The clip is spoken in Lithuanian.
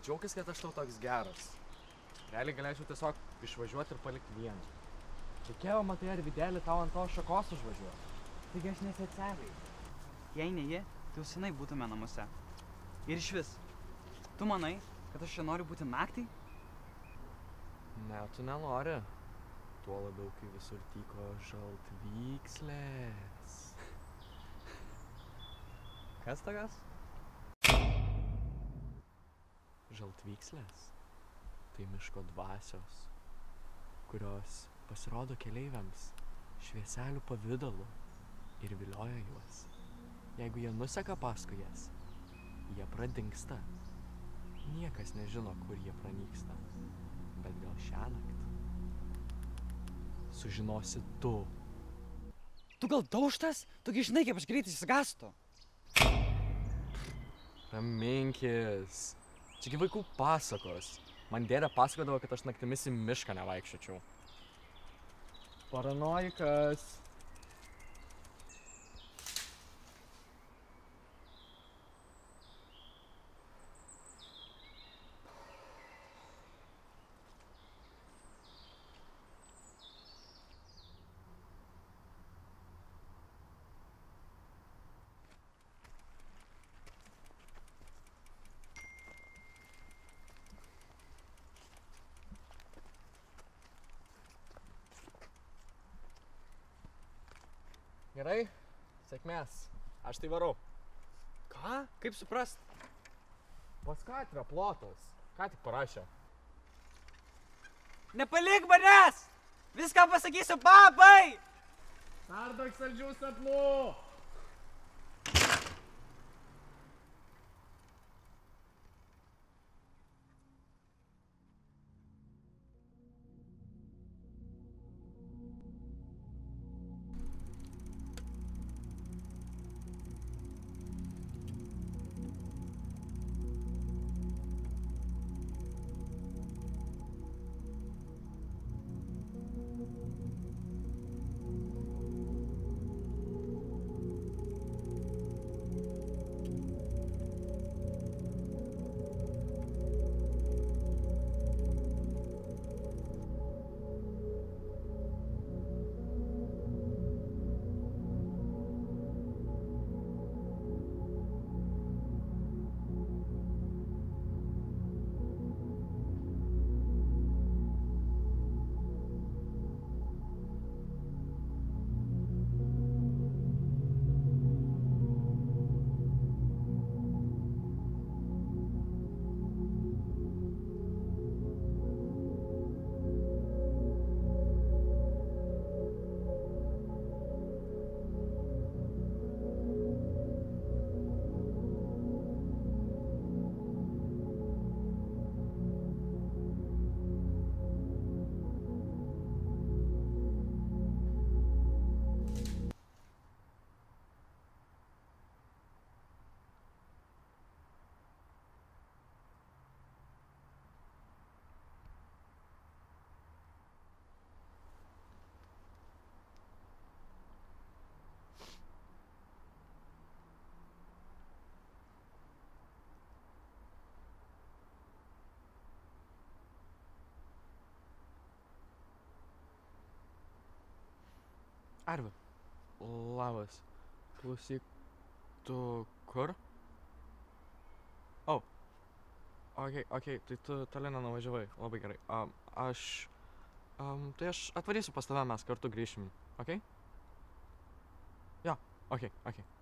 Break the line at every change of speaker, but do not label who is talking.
Džiaugis, kad aš tau toks geras. Realiai galėčiau tiesiog išvažiuoti ir palikti vieną. Reikėjo, matai, ar videlį tau ant to šakos užvažiuoti. Taigi aš nesocialiai.
Jei ne ji, tai jau senai būtume namuose. Ir iš vis, tu manai, kad aš čia noriu būti naktį?
Ne, tu nenori. Tuo labiau, kai visur tyko žaltvykslės. Kas tokios? Žaltvykslės. Tai miško dvasios, kurios pasirodo keleiviams švieselių pavydalu ir vilioja juos. Jeigu jie nuseka paskui jas, jie pradingsta. Niekas nežino, kur jie pranyksta. Bet gal šią naktį sužinosi tu.
Tu gal daužtas? Tugi žinai, kaip aš greitai įsigastu.
Raminkis. Čiagi vaikų pasakos. Man dėdė pasakodavo, kad aš naktimis į mišką nevaikščiočiau. Paranoikas. Gerai, sėkmės. Aš tai varau.
Ką? Kaip suprast?
Pas Katrą plotas. Ką tik parašė?
Nepalik manęs! Viską pasakysiu papai!
Perduok saldžių sapnų. Arvi. Labas. Klausyk, tu kur? O. Oh. Ok, ok, tai tu toli nenuvažiavai. Labai gerai. Um, aš... Um, tai aš atvarysiu pas tave, mes kartu grįšim. Ok? Jo, ok, ok.